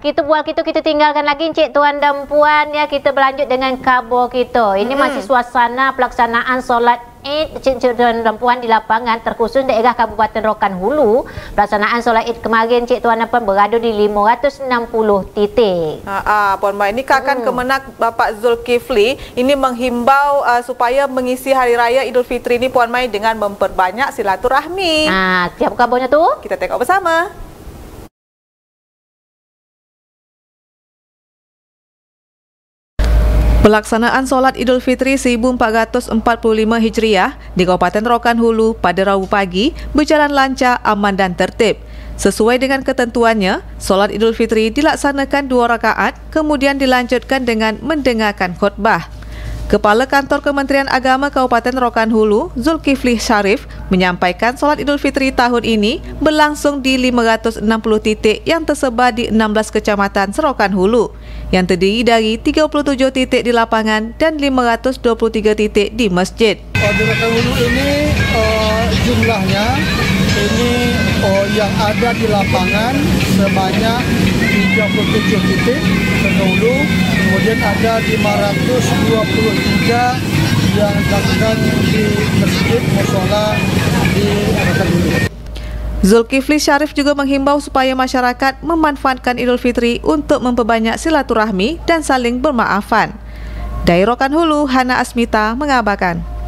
Kita buat kita kita tinggalkan lagi Encik Tuan dan Puan ya kita berlanjut dengan kabur kita. Ini hmm. masih suasana pelaksanaan solat Id Cik Tuan dan Puan di lapangan terkhusus daerah Kabupaten Rokan Hulu. Pelaksanaan solat Id kemarin Cik Tuan dan Puan berada di 560 titik. Ha ah, Puan Mai ini Kakan hmm. Kemenak Bapak Zulkifli ini menghimbau uh, supaya mengisi hari raya Idul Fitri ini Puan Mai dengan memperbanyak silaturahmi. Ah, siapa kabarnya tu? Kita tengok bersama. Pelaksanaan solat Idul Fitri 1445 Hijriah di Kabupaten Rokan Hulu pada Rabu pagi berjalan lancar, aman dan tertib. Sesuai dengan ketentuannya, solat Idul Fitri dilaksanakan dua rakaat, kemudian dilanjutkan dengan mendengarkan khutbah. Kepala Kantor Kementerian Agama Kabupaten Rokan Hulu, Zulkifli Syarif, menyampaikan solat Idul Fitri tahun ini berlangsung di 560 titik yang tersebar di 16 kecamatan Serokan Hulu, yang terdiri dari 37 titik di lapangan dan 523 titik di masjid. Di Rokan Hulu ini uh, jumlahnya ini oh, yang ada di lapangan sebanyak 37 titik terdahulu kemudian ada 523 yang dilakukan di masjid musola di Aratan Dulu. Zulkifli Syarif juga menghimbau supaya masyarakat memanfaatkan Idul Fitri untuk memperbanyak silaturahmi dan saling bermaafan. Dari Rokan Hulu, Hana Asmita mengabarkan.